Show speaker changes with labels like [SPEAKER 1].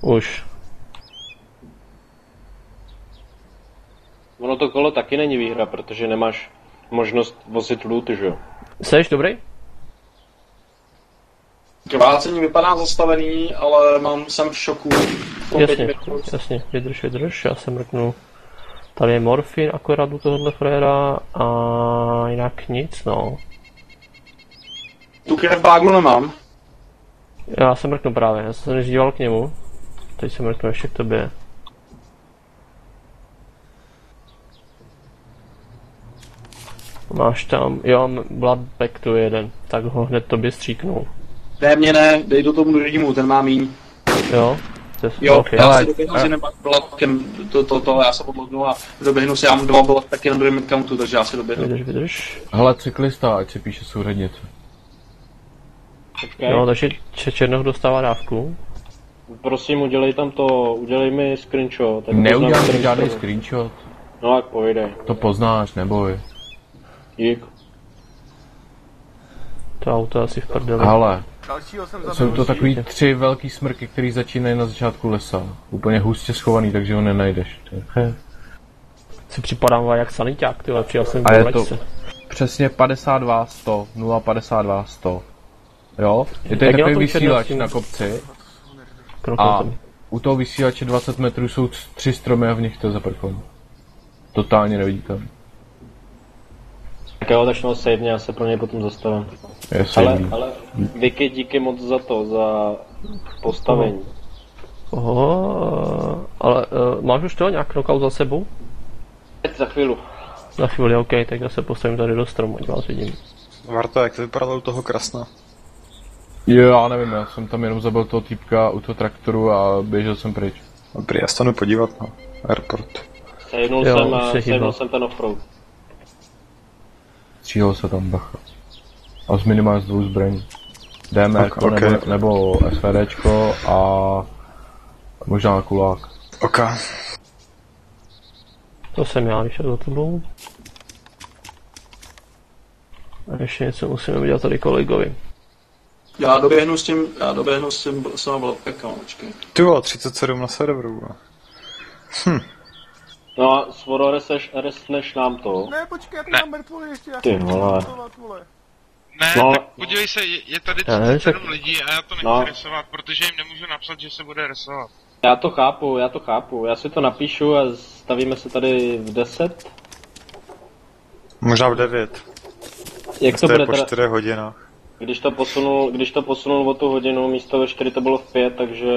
[SPEAKER 1] Už.
[SPEAKER 2] Ono to kolo taky není výhra, protože nemáš možnost vozit loot, že jo?
[SPEAKER 1] Seš dobrý?
[SPEAKER 3] Krvácení vypadá zastavený, ale mám jsem v šoku. Po
[SPEAKER 1] Jasně, jasně, vydrž, vydrž, já se mrknu. Tady je morfin akorát u tohohle fréra a jinak nic, no.
[SPEAKER 3] Tu krev báglu nemám.
[SPEAKER 1] Já se mrknu právě, já jsem se díval k němu. Teď se mrknu ještě k tobě. Máš tam, jo, Bloodback tu je jeden, tak ho hned tobě stříknul.
[SPEAKER 3] Ne, mě ne, dej to tomu režimu, ten má míň.
[SPEAKER 1] Jo? To je,
[SPEAKER 3] Jo,
[SPEAKER 1] okay.
[SPEAKER 3] já
[SPEAKER 4] Hele,
[SPEAKER 3] se doběhnu s jiným blokem, to, to, to, já se odlognu a doběhnu si, já mám dva blok taky na druhém accountu, takže já si doběhnu.
[SPEAKER 1] Vydrž, vydrž.
[SPEAKER 4] Hele, cyklista, ať si píše souřadnice.
[SPEAKER 2] Počkej,
[SPEAKER 1] Jo, takže Černoch dostává dávku.
[SPEAKER 2] Prosím, udělej tam to, udělej mi screenshot. tak
[SPEAKER 4] Neudělám si
[SPEAKER 2] který
[SPEAKER 4] žádný screenshot.
[SPEAKER 2] No, jak pojde.
[SPEAKER 4] To poznáš, neboj.
[SPEAKER 2] Dík.
[SPEAKER 1] To auto asi v prdeli.
[SPEAKER 5] Zabil.
[SPEAKER 4] jsou to takový tři velký smrky, který začínají na začátku lesa. Úplně hustě schovaný, takže ho nenajdeš.
[SPEAKER 1] Si připadám jak saniták, ty přijel jsem
[SPEAKER 4] A
[SPEAKER 1] v
[SPEAKER 4] je to přesně 52 100, 052 100. Jo? Je to takový vysílač na kopci A
[SPEAKER 1] jsem.
[SPEAKER 4] u toho vysílače 20 metrů jsou tř- tři stromy a v nich to je zaprkované. Totálně neviditelné.
[SPEAKER 2] Tak jo, tak no save mě, já se pro něj potom zastavím.
[SPEAKER 4] Je
[SPEAKER 2] Ale,
[SPEAKER 4] ale,
[SPEAKER 2] ale Vicky, díky moc za to, za postavení.
[SPEAKER 1] Oho, ale uh, máš už to nějak knockout za sebou?
[SPEAKER 2] Teď za chvíli.
[SPEAKER 1] Za chvíli, OK, tak já se postavím tady do stromu, ať vás vidím.
[SPEAKER 5] Varto, jak to vypadalo u toho krasna?
[SPEAKER 4] Jo, já nevím, já jsem tam jenom zabil toho týpka u toho traktoru a běžel jsem pryč.
[SPEAKER 5] Dobrý, já stanu podívat na airport.
[SPEAKER 2] Savenul
[SPEAKER 1] Jo,
[SPEAKER 2] jsem
[SPEAKER 1] už
[SPEAKER 2] a
[SPEAKER 1] se
[SPEAKER 2] savenul
[SPEAKER 1] hýbal.
[SPEAKER 2] jsem ten offroad.
[SPEAKER 4] Střílel se tam, bacha. A z minimálně z dvou zbraní. DMR
[SPEAKER 5] Ok, ok.
[SPEAKER 4] nebo, nebo SVDčko a možná kulák.
[SPEAKER 5] OK.
[SPEAKER 1] To jsem já, když za tebou. A ještě něco musíme udělat tady kolegovi.
[SPEAKER 3] Já doběhnu s tím, já doběhnu s tím, s tím počkej.
[SPEAKER 5] Ty vole, 37 na serveru. no.
[SPEAKER 2] No a Svoro reseš, resneš nám to.
[SPEAKER 6] Ne, počkej, já
[SPEAKER 7] Ne.
[SPEAKER 6] mám mrtvolu ještě, já
[SPEAKER 2] Ty vole.
[SPEAKER 7] Ne,
[SPEAKER 2] No,
[SPEAKER 7] tak podívej se, je, je tady
[SPEAKER 1] Já nevím,
[SPEAKER 7] 37
[SPEAKER 1] tak-
[SPEAKER 7] lidí a já to nechci No. rysovat, protože jim nemůžu napsat, že se bude rysovat.
[SPEAKER 2] Já to chápu, já to chápu. Já si to napíšu a stavíme se tady v 10.
[SPEAKER 5] Možná v 9.
[SPEAKER 2] Jak to
[SPEAKER 5] To je
[SPEAKER 2] bude
[SPEAKER 5] po
[SPEAKER 2] teda,
[SPEAKER 5] 4 hodinách.
[SPEAKER 2] Když to posunul, když to posunul o tu hodinu, místo ve 4 to bylo v 5, takže